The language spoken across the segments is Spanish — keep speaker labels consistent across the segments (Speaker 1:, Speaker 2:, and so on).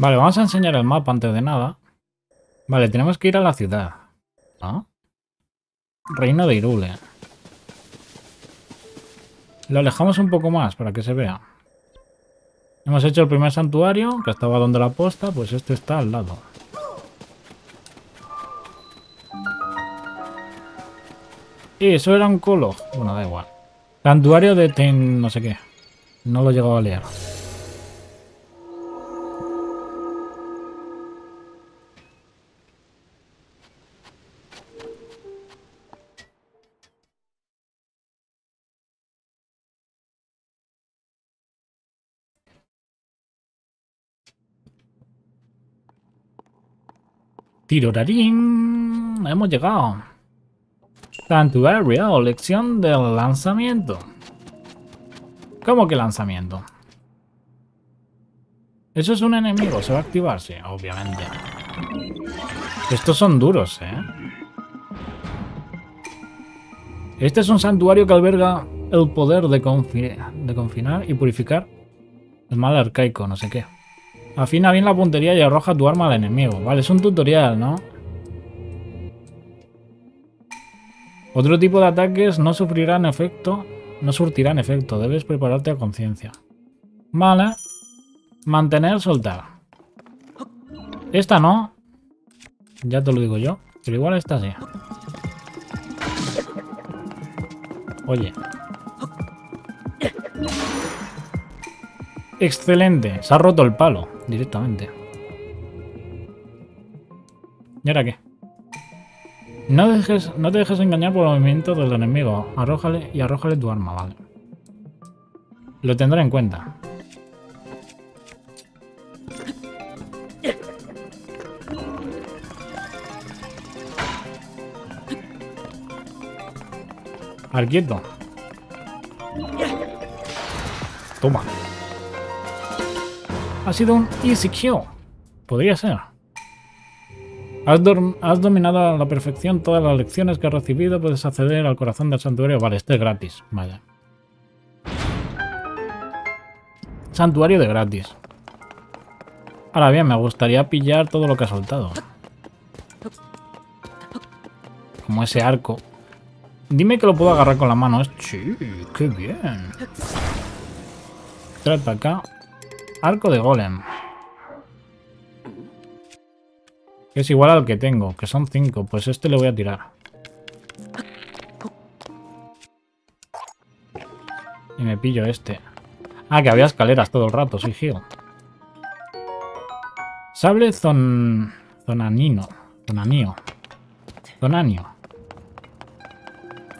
Speaker 1: Vale, vamos a enseñar el mapa antes de nada. Vale, tenemos que ir a la ciudad. ¿No? Reino de Irule. Lo alejamos un poco más para que se vea. Hemos hecho el primer santuario, que estaba donde la posta, pues este está al lado. Y eso era un colo. Bueno, da igual. Santuario de Ten... no sé qué. No lo he llegado a leer. Tirorarín. Hemos llegado. Santuario, lección del lanzamiento. ¿Cómo que lanzamiento? Eso es un enemigo, se va a activarse, obviamente. Estos son duros, ¿eh? Este es un santuario que alberga el poder de, de confinar y purificar el mal arcaico, no sé qué. Afina bien la puntería y arroja tu arma al enemigo. Vale, es un tutorial, ¿no? Otro tipo de ataques no sufrirán efecto, no surtirán efecto. Debes prepararte a conciencia. Vale. Mantener, soltar. Esta no. Ya te lo digo yo. Pero igual esta sí. Oye. Excelente. Se ha roto el palo directamente. ¿Y ahora qué? No, dejes, no te dejes engañar por el movimiento del enemigo. Arrójale y arrójale tu arma, vale. Lo tendré en cuenta. Al quieto. Toma. Ha sido un easy kill. Podría ser. Has, dominado a la perfección todas las lecciones que has recibido. Puedes acceder al corazón del santuario. Vale, este es gratis. Vaya. Santuario de gratis. Ahora bien, me gustaría pillar todo lo que ha soltado. Como ese arco. Dime que lo puedo agarrar con la mano. Sí, qué bien. Trata acá. Arco de golem. es igual al que tengo, que son 5. Pues este le voy a tirar. Y me pillo este. Ah, que había escaleras todo el rato, sí, Gio. Sable zon... zonanino. Zonanío. Zonanio.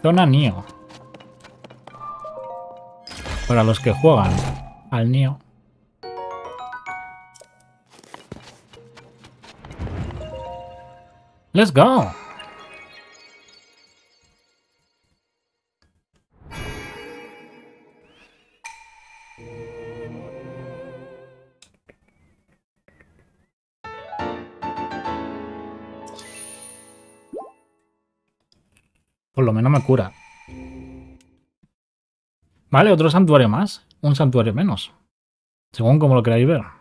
Speaker 1: Zonanío. Para los que juegan al Nio. Let's go. Por lo menos me cura. Vale, otro santuario más. Un santuario menos. Según como lo queráis ver.